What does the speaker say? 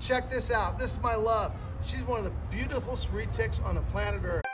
check this out. This is my love. She's one of the beautiful sweet ticks on the planet Earth.